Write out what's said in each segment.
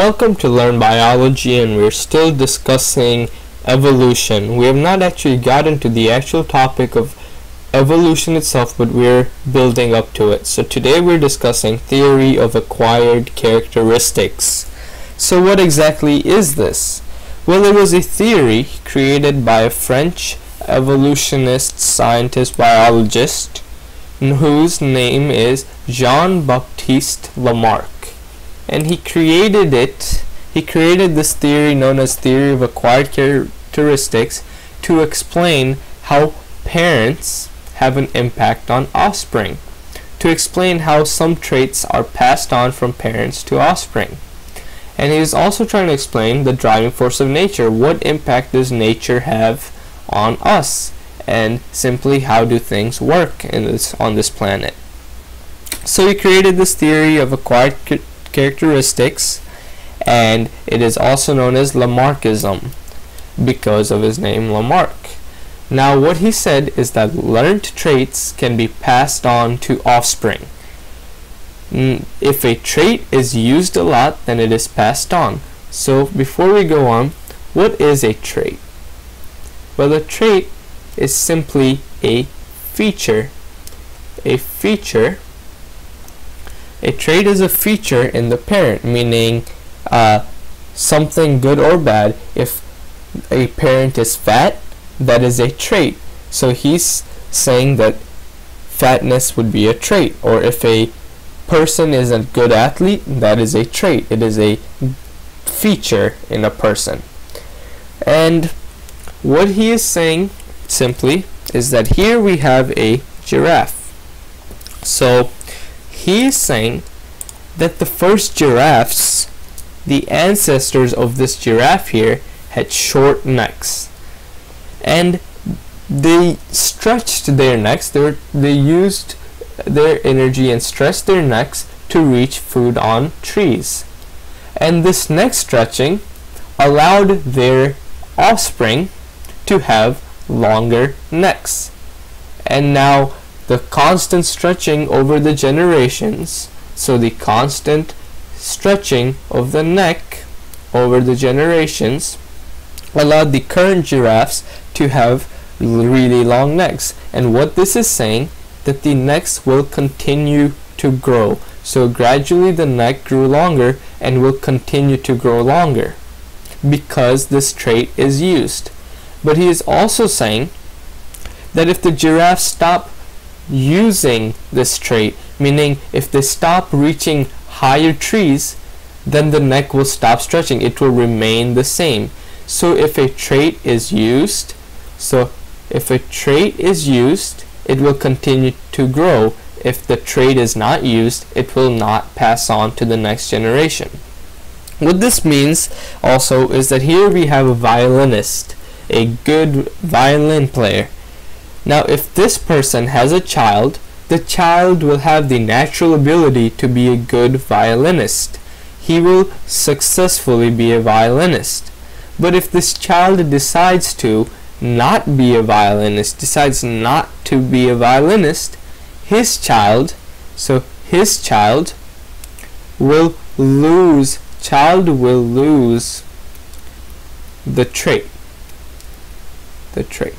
Welcome to Learn Biology and we're still discussing evolution. We have not actually gotten to the actual topic of evolution itself but we're building up to it. So today we're discussing theory of acquired characteristics. So what exactly is this? Well it was a theory created by a French evolutionist scientist biologist whose name is Jean-Baptiste Lamarck and he created it he created this theory known as theory of acquired characteristics to explain how parents have an impact on offspring to explain how some traits are passed on from parents to offspring. And he is also trying to explain the driving force of nature what impact does nature have on us and simply how do things work in this on this planet. So he created this theory of acquired characteristics and it is also known as Lamarckism because of his name Lamarck. Now what he said is that learned traits can be passed on to offspring. Mm, if a trait is used a lot then it is passed on. So before we go on, what is a trait? Well a trait is simply a feature. A feature a trait is a feature in the parent, meaning uh, something good or bad. If a parent is fat, that is a trait. So he's saying that fatness would be a trait. Or if a person is a good athlete, that is a trait. It is a feature in a person. And what he is saying simply is that here we have a giraffe. So he's saying that the first giraffes, the ancestors of this giraffe here, had short necks. And they stretched their necks, they, were, they used their energy and stretched their necks to reach food on trees. And this neck stretching allowed their offspring to have longer necks. And now the constant stretching over the generations. So the constant stretching of the neck over the generations allowed the current giraffes to have really long necks. And what this is saying that the necks will continue to grow. So gradually the neck grew longer and will continue to grow longer because this trait is used. But he is also saying that if the giraffes stop using this trait, meaning if they stop reaching higher trees, then the neck will stop stretching. It will remain the same. So if a trait is used, so if a trait is used, it will continue to grow. If the trait is not used, it will not pass on to the next generation. What this means also is that here we have a violinist, a good violin player now if this person has a child, the child will have the natural ability to be a good violinist. He will successfully be a violinist. But if this child decides to not be a violinist, decides not to be a violinist, his child, so his child will lose, child will lose the trait. The trait.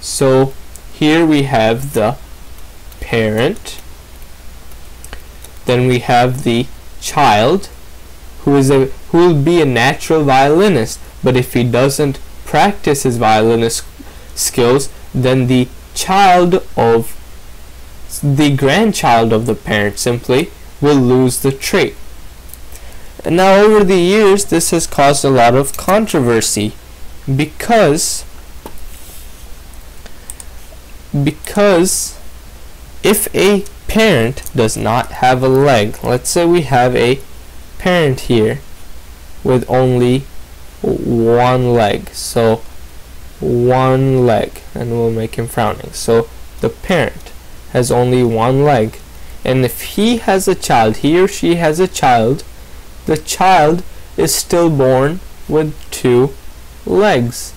So here we have the parent. Then we have the child who is a who will be a natural violinist. But if he doesn't practice his violinist skills then the child of the grandchild of the parent simply will lose the trait. Now over the years this has caused a lot of controversy because because if a parent does not have a leg, let's say we have a parent here with only one leg, so one leg, and we'll make him frowning. So the parent has only one leg, and if he has a child, he or she has a child, the child is still born with two legs.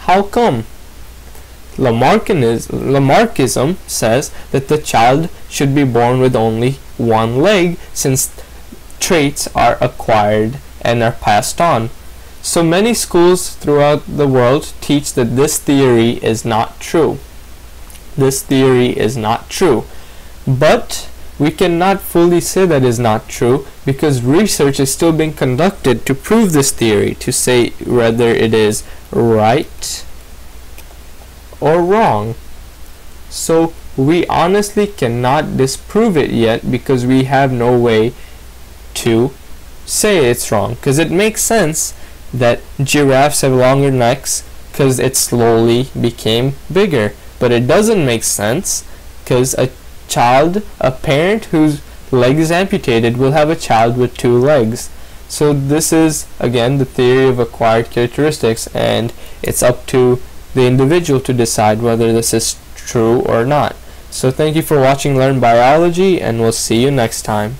How come? Lamarckism says that the child should be born with only one leg since traits are acquired and are passed on. So many schools throughout the world teach that this theory is not true. This theory is not true. But we cannot fully say that is not true because research is still being conducted to prove this theory, to say whether it is right or wrong. So we honestly cannot disprove it yet because we have no way to say it's wrong. Because it makes sense that giraffes have longer necks because it slowly became bigger. But it doesn't make sense because a child a parent whose leg is amputated will have a child with two legs. So this is again the theory of acquired characteristics and it's up to the individual to decide whether this is true or not. So thank you for watching learn biology and we'll see you next time